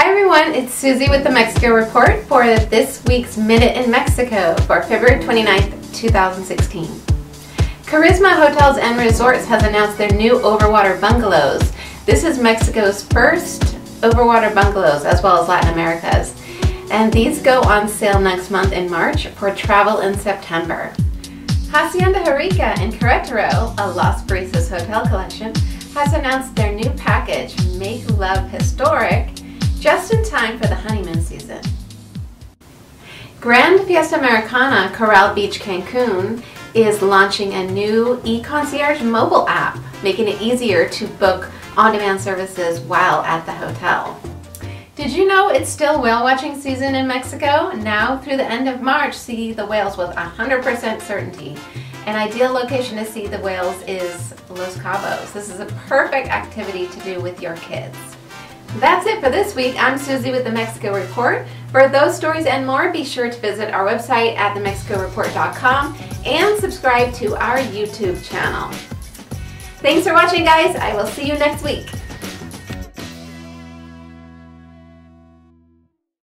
Hi everyone, it's Susie with the Mexico Report for this week's Minute in Mexico for February 29th, 2016. Karisma Hotels and Resorts has announced their new overwater bungalows. This is Mexico's first overwater bungalows as well as Latin America's. And these go on sale next month in March for travel in September. Hacienda Jurica in Querétaro, a Las Brisas hotel collection, has announced their new package, Make Love Historic, just in time for the honeymoon season. Grand Fiesta Americana Coral Beach Cancun is launching a new e-concierge mobile app, making it easier to book on-demand services while at the hotel. Did you know it's still whale watching season in Mexico? Now through the end of March, see the whales with 100% certainty. An ideal location to see the whales is Los Cabos. This is a perfect activity to do with your kids. That's it for this week. I'm Susie with the Mexico Report. For those stories and more, be sure to visit our website at themexicoreport.com and subscribe to our YouTube channel. Thanks for watching, guys. I will see you next week.